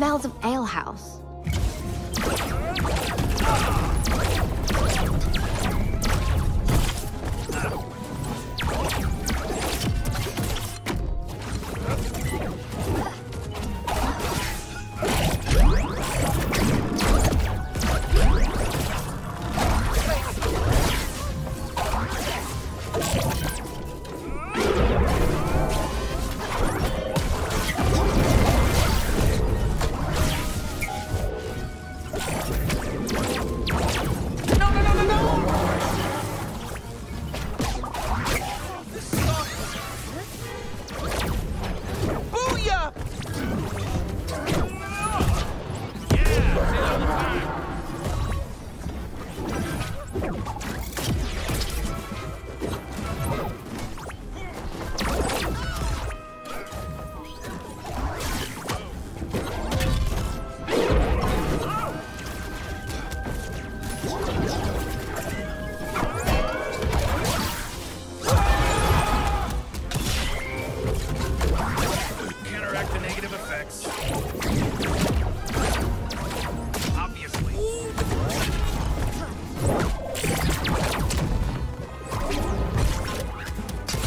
smells of alehouse.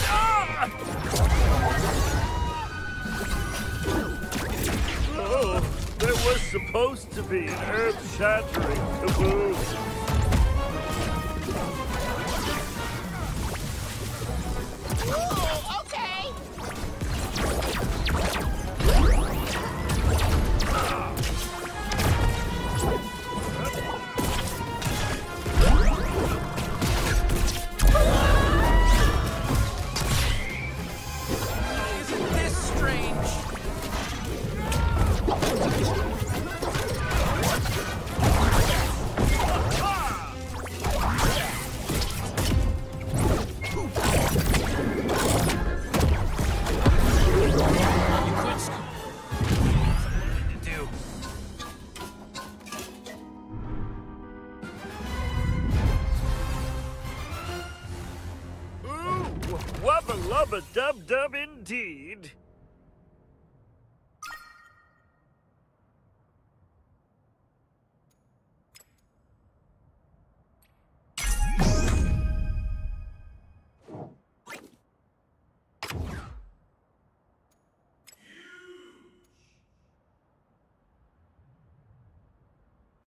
Ah! Oh, supposed to be an earth-shattering kaboom. Wubba lubba dub dub indeed.